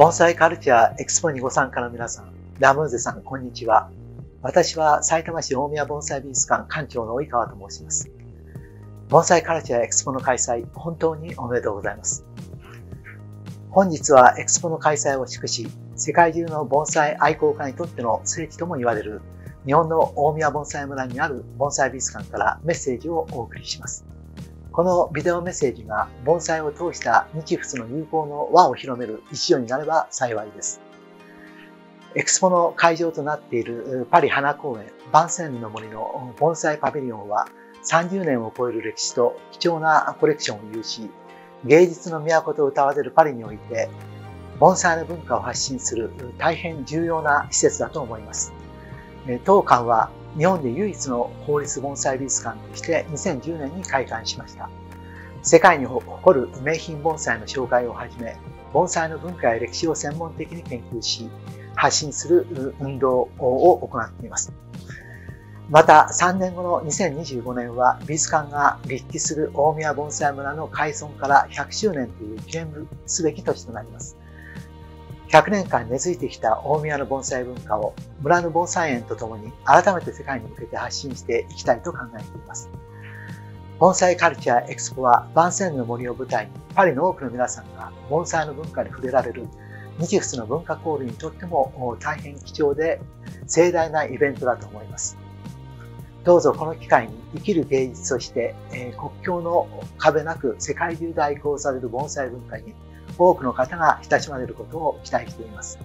盆栽カルチャーエクスポにご参加の皆さん、ラムーゼさん、こんにちは。私は埼玉市大宮盆栽美術館館長の及川と申します。盆栽カルチャーエクスポの開催、本当におめでとうございます。本日はエクスポの開催を祝し、世界中の盆栽愛好家にとっての聖地とも言われる日本の大宮盆栽村にある盆栽美術館からメッセージをお送りします。このビデオメッセージが盆栽を通した日仏の友好の輪を広める一助になれば幸いです。エクスポの会場となっているパリ花公園万ンの森の盆栽パビリオンは30年を超える歴史と貴重なコレクションを有し、芸術の都と歌われるパリにおいて、盆栽の文化を発信する大変重要な施設だと思います。当館は日本で唯一の法律盆栽美術館として2010年に開館しました。世界に誇る名品盆栽の紹介をはじめ、盆栽の文化や歴史を専門的に研究し、発信する運動を行っています。また3年後の2025年は美術館が立地する大宮盆栽村の開村から100周年という記念すべき年となります。100年間根付いてきた大宮の盆栽文化を村の盆栽園とともに改めて世界に向けて発信していきたいと考えています。盆栽カルチャーエクスポは万世の森を舞台にパリの多くの皆さんが盆栽の文化に触れられる日仏の文化交流にとっても大変貴重で盛大なイベントだと思います。どうぞこの機会に生きる芸術として、え国境の壁なく世界中で愛好される盆栽文化に多くの方が親しまれることを期待しています。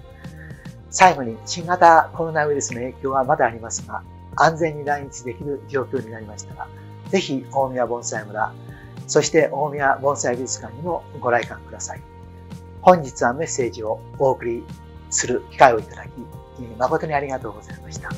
最後に新型コロナウイルスの影響はまだありますが、安全に来日できる状況になりましたら、ぜひ大宮盆栽村、そして大宮盆栽美術館にもご来館ください。本日はメッセージをお送りする機会をいただき、誠にありがとうございました。